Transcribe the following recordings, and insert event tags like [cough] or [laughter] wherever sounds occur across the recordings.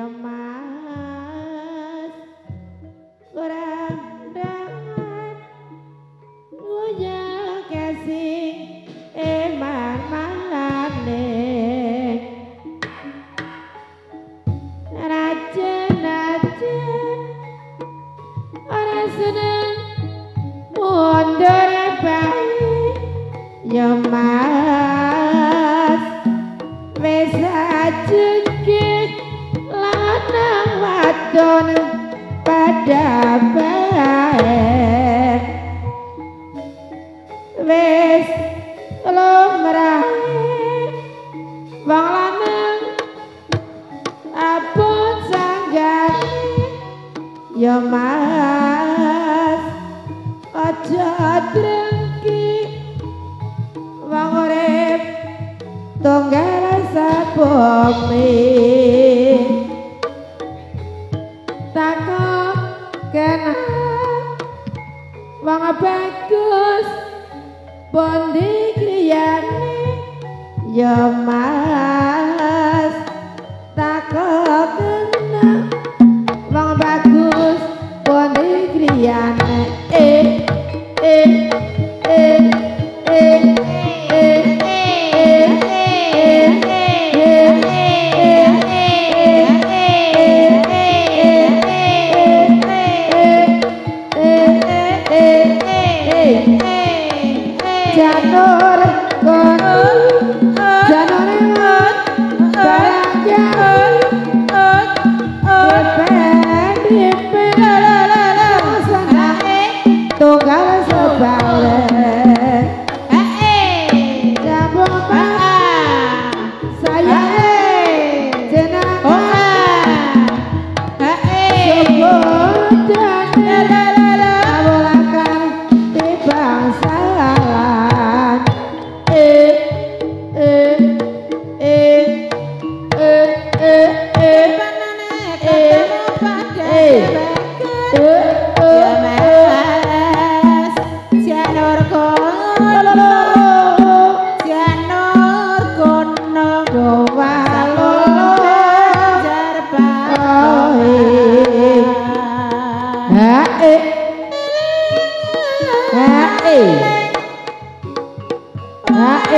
ya ya mas Yeah.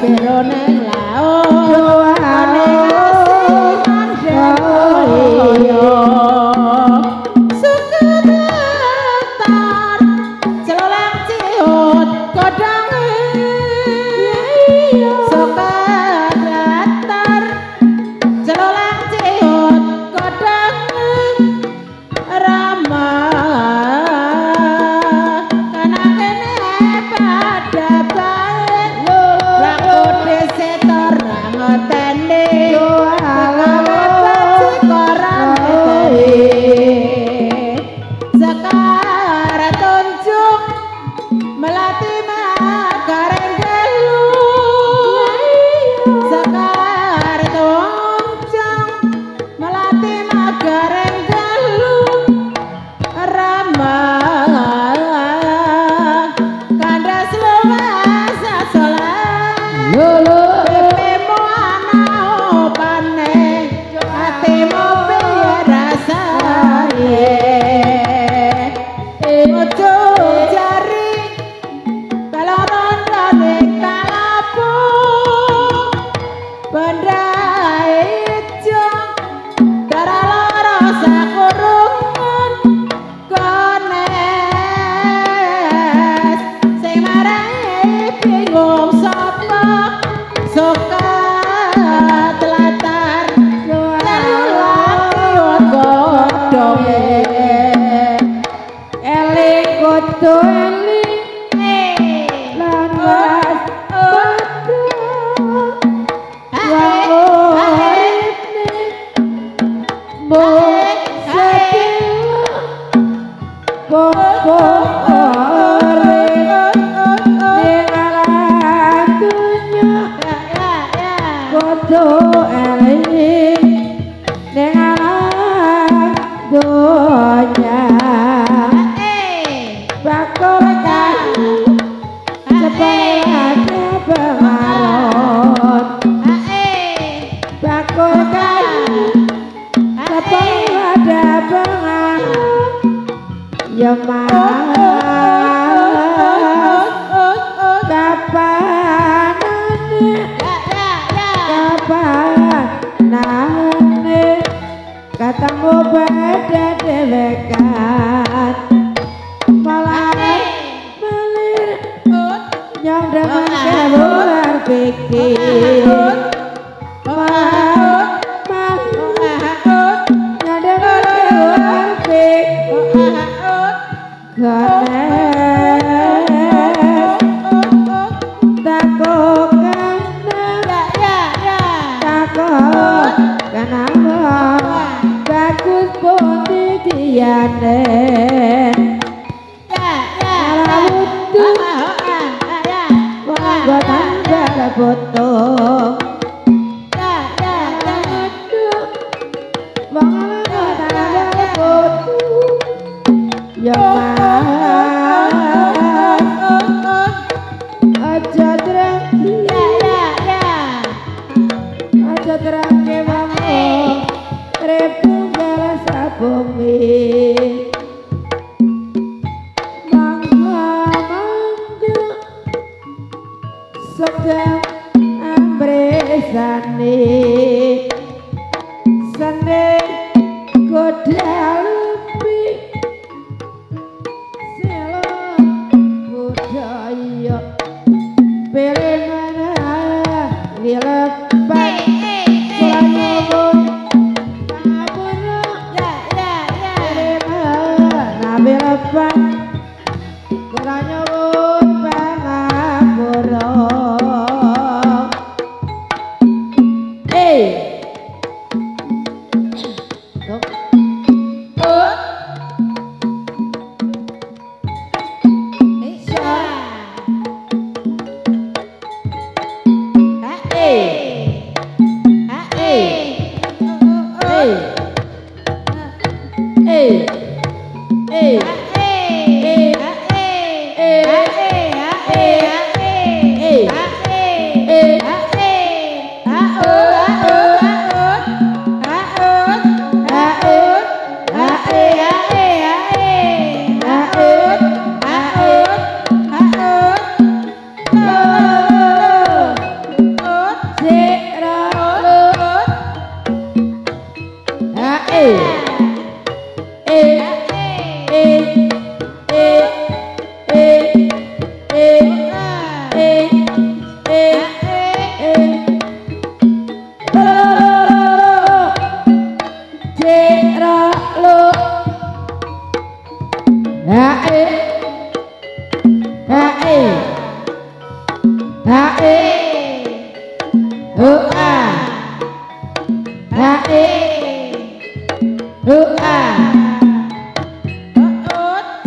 pero nada. जो that name.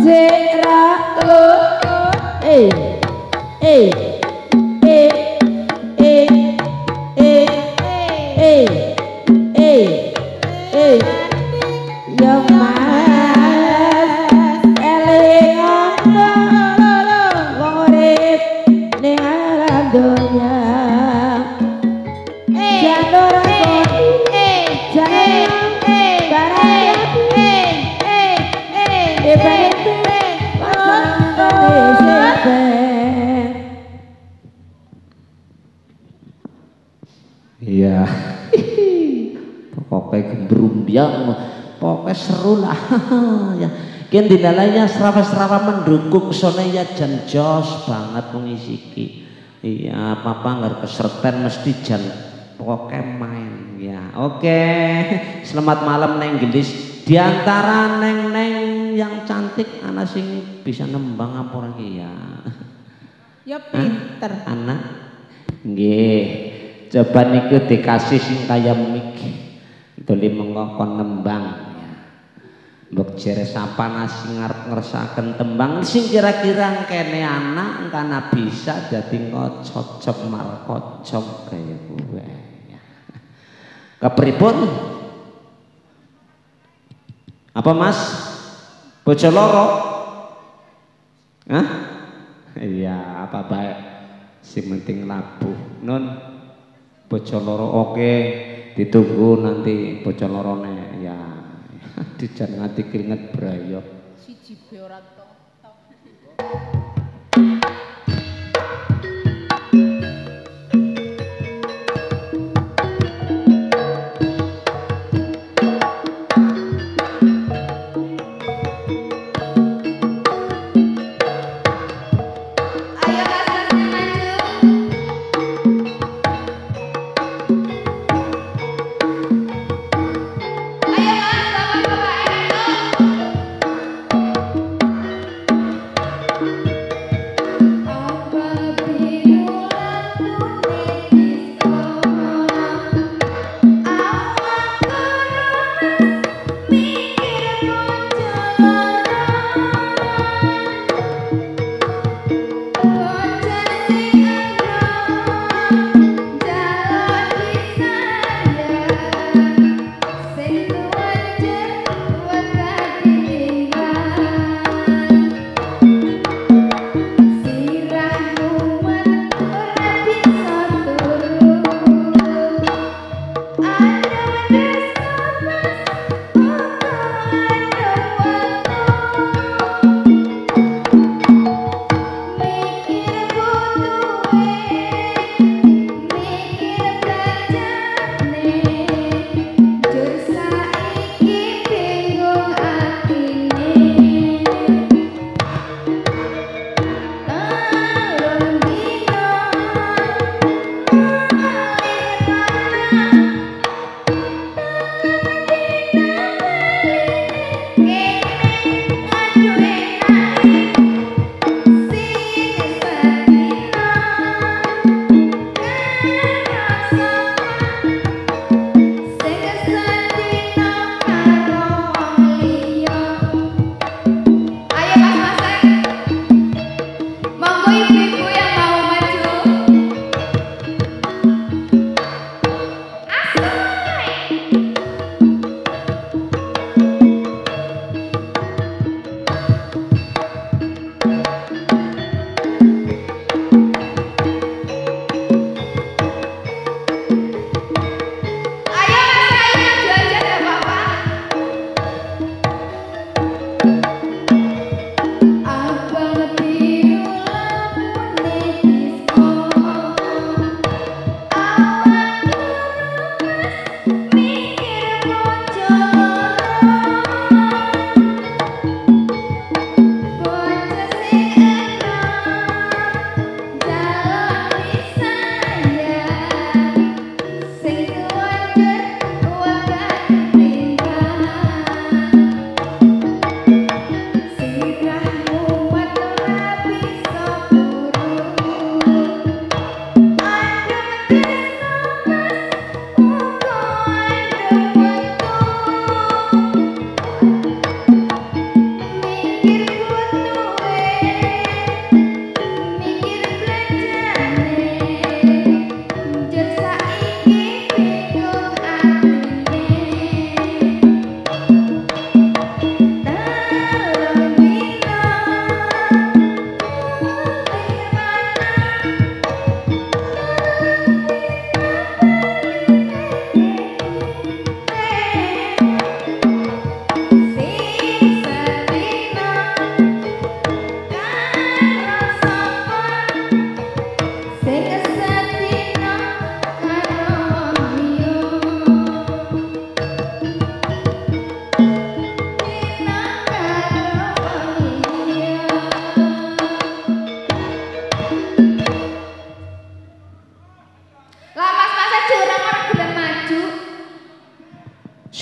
Jerak lo Eh Eh oh. Kian dinalainya serawa-serawa mendukung sonenya jan jos banget mengisiki. Iya, papa nggak keserten mesti jan pokoknya main ya. Oke, selamat malam neng gelis. Di antara neng-neng yang cantik anak sing bisa nembang apa lagi ya? Ya pinter. Anak, nggih. Coba niku dikasih sing kaya mik. Doli mengkon nembang. Mbok sapa nasi ngarep ngersaken tembang sing kira-kira kene anak kana bisa dadi ngococok markocok kaya kowe. Ya. Kepripun? Apa Mas? Bojo loro? Hah? Iya, apa baik. Sing penting labuh. Nun bojo loro oke, ditunggu nanti bojo lorone ya. Dijan nganti keringet brayo. Siji be ora tok.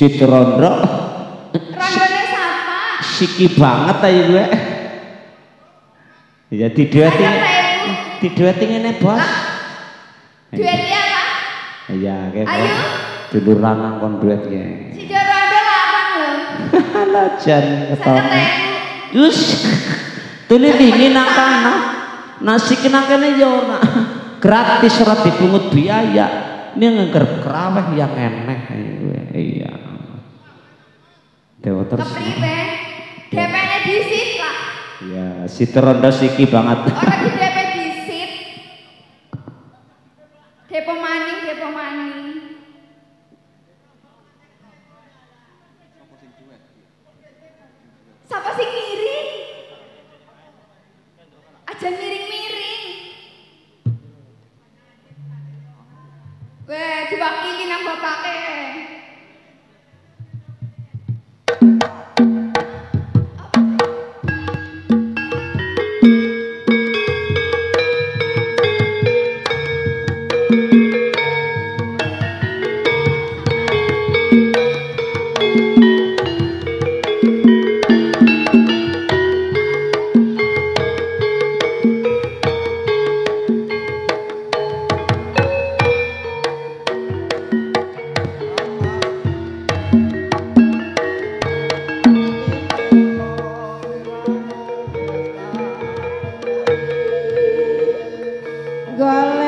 Citrondo Rondone sapa? siki banget aja gue ya diduetin Ada apa, Ibu? diduetin ini bos Duetnya apa? iya kayak Ayo. dulur lanang kon duet ya Si Rondo larang loh. lajan Saya ketemu. Yus, tuli dingin nang kana. Nasi kena kene yo ora. Gratis ora dipungut biaya. Ini ngeger keraweh yang eneh iya. Dewa terus. Kepriwe? DP-nya disit lah. Ya, si teronda siki banget. Orang di DP disit. Depo maning, depo maning. God.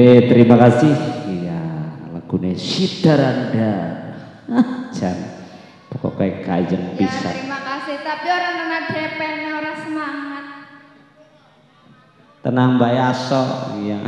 Oke, terima kasih. Iya, lagunya Sidaranda. [laughs] Jan, pokoknya kajeng Ya, pisan. terima kasih. Tapi orang nona DP orang semangat. Tenang Mbak Yaso, iya.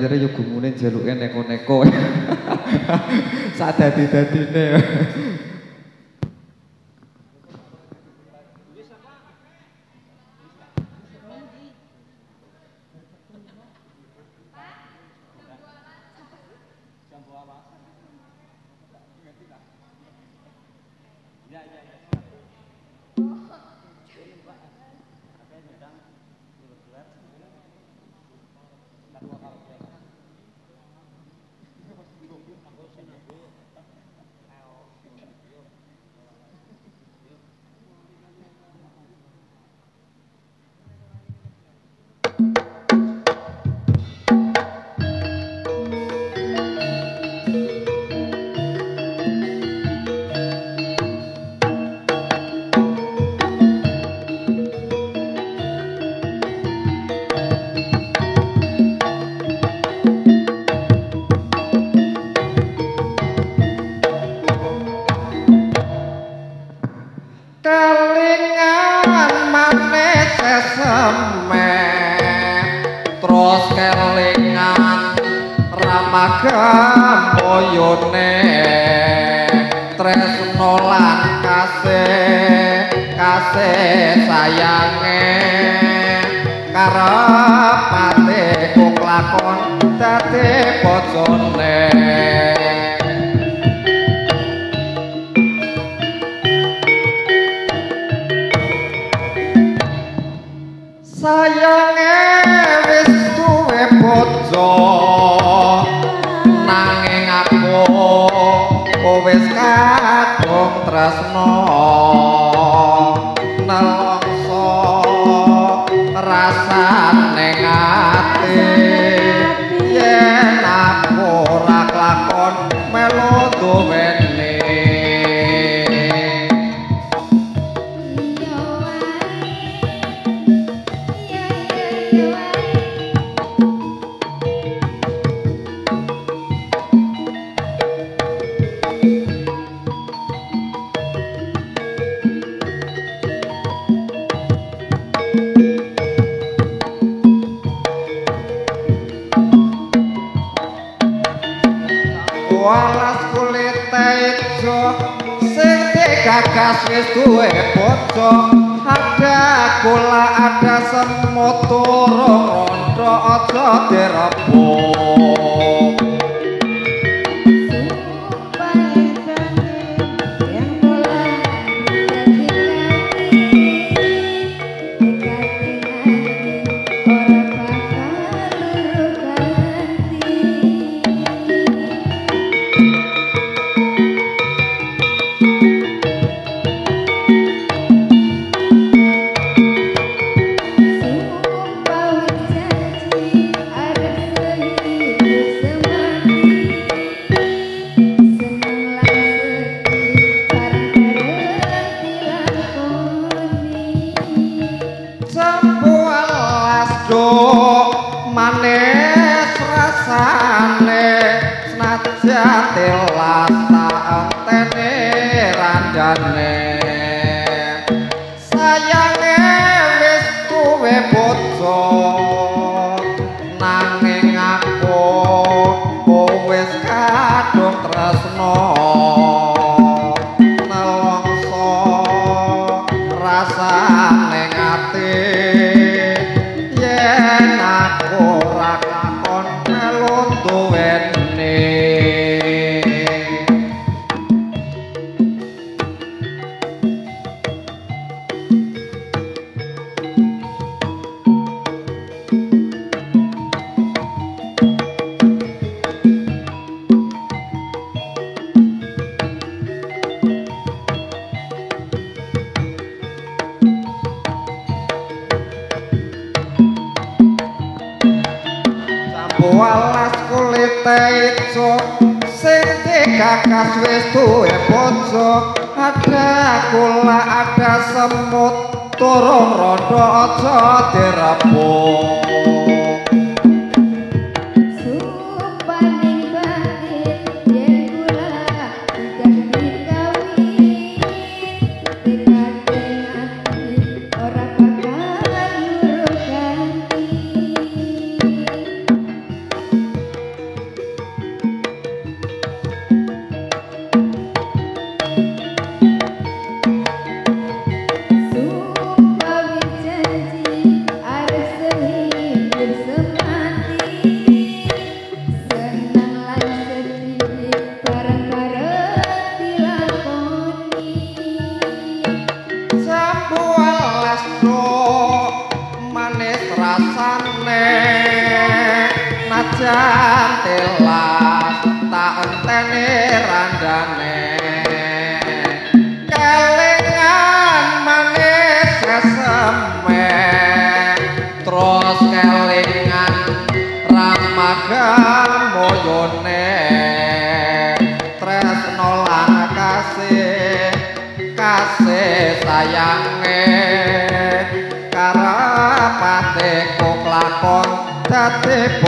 jare yuk gumune jaluke neko-neko. [laughs] Sak dadi-dadine. karapate kok lakon dadi pocone. kakas wis duwe bojo ada kula ada semut turu ndo aja dirabuh ada kula ada semut turun rada aja dirabuh Madison.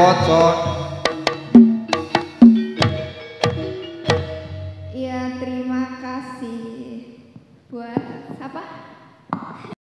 bocor